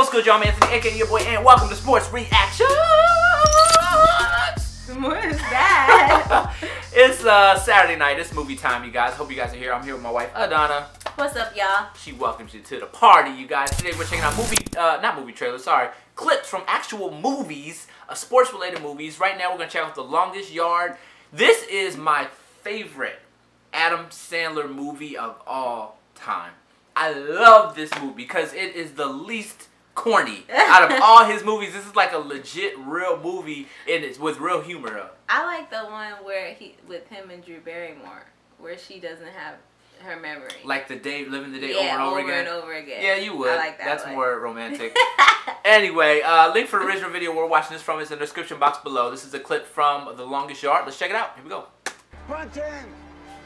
What's good, y'all? Anthony, aka your boy, and welcome to Sports Reactions. What is that? it's uh, Saturday night. It's movie time, you guys. Hope you guys are here. I'm here with my wife, Adanna. What's up, y'all? She welcomes you to the party, you guys. Today we're checking out movie, uh, not movie trailers, sorry, clips from actual movies, uh, sports-related movies. Right now we're gonna check out The Longest Yard. This is my favorite Adam Sandler movie of all time. I love this movie because it is the least corny out of all his movies. This is like a legit, real movie, and it's with real humor. Though. I like the one where he with him and Drew Barrymore, where she doesn't have her memory. Like the day, living the day yeah, over and over, over again. and over again. Yeah, you would. I like that. That's one. more romantic. anyway, uh, link for the original video we're watching this from is in the description box below. This is a clip from The Longest Yard. Let's check it out. Here we go. Front end.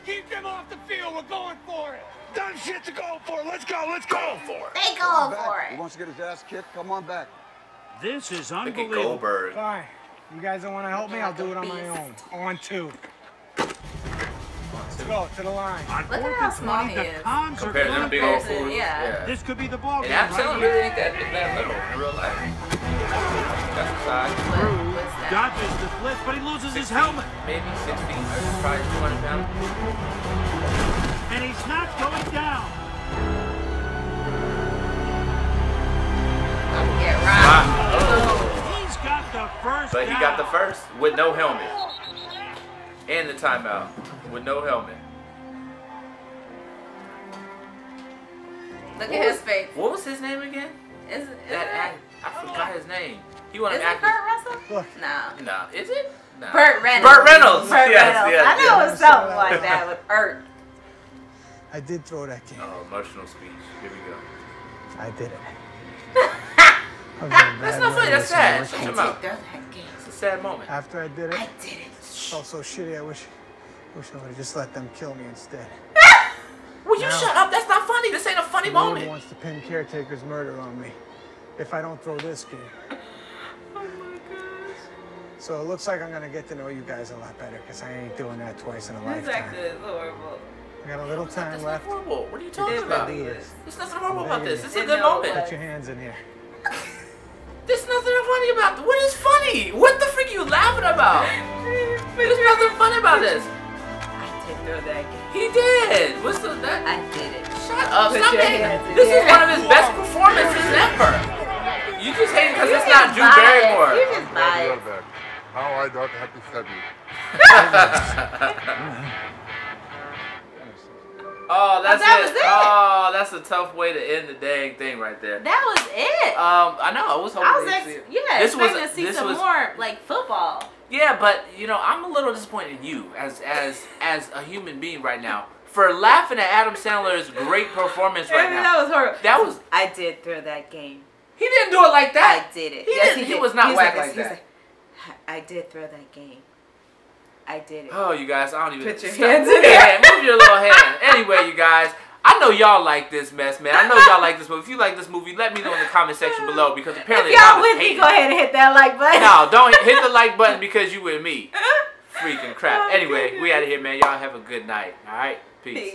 Keep them off the field. We're going for it. Done shit to go for. Let's go. Let's go for it. They go for He it. wants to get his ass kicked. Come on back. This is Look at unbelievable. Goldberg. Fine. You guys don't want to help me? I'll do it on my own. On two. Let's go to the line. On Look at how and small 20, he is. Cons are Compared to them going big for old it. Comparison, fools. yeah. This could be the ball And game Adam Sandler right really here. ain't that, that little in real life. That's the size. What. Dodges the blitz, but he loses Six his feet, helmet. Maybe six feet. Probably 200 pounds. And he's not going down. Get right. He's got the first But he down. got the first with no helmet. And the timeout with no helmet. Look at his face. What was his name again? Is, is That it? act, I oh, forgot his name. He wanted Is to it act. Kurt Russell? Look. No. No, is it? No. Burt Reynolds. Burt Reynolds. Burt Yes, Reynolds. yes, I know yes. it was something like that with Burt. I did throw that game. Oh, emotional speech. Here we go. I did it. That's not funny. That's sad. Shut I your did mouth. throw that game. It's a sad moment. After I did it, I did it. felt so shitty. I wish, wish I would have just let them kill me instead. Will you No. shut up? That's not funny. This ain't a funny The Lord moment. wants to pin caretaker's murder on me if I don't throw this game. Oh my gosh. So it looks like I'm gonna get to know you guys a lot better because I ain't doing that twice in a This lifetime. actor is horrible. I got a little time That's not left. horrible. What are you talking is about? really is. There's nothing horrible about this. It's a good know moment. Put your hands in here. There's nothing funny about this. What is funny? What the freak are you laughing about? There's nothing funny about this. I did throw that. He did. What's the that? I did it. Shut up. Put Stop your hating. hands in This is one of his best performances ever. You just hating because it's not Drew. Barrymore. You just biased. How I don't have to tell you. Oh, that's that it. was it. Oh, that's a tough way to end the dang thing right there. That was it. Um, I know. I was hoping. I was they'd ex- see it. yeah, This was- expecting to see this some was- more like football. Yeah, but you know, I'm a little disappointed in you as as as a human being right now for laughing at Adam Sandler's great performance right That now. was horrible. That was I did throw that game. he didn't do it like that. I did it. He yes, he, he did. was not He's whack this, like he's that. I did throw that game. I did it. Oh, you guys, I don't even Put your hands in your there. hand, Move your little hand. Anyway, you guys. I know y'all like this mess, man. I know y'all like this movie. If you like this movie, let me know in the comment section below because apparently if y'all with me, go ahead and hit that like button. No, don't hit the like button because you with me. Freaking crap. Oh, Anyway, we out of here, man. Y'all have a good night. All right? Peace. Peace.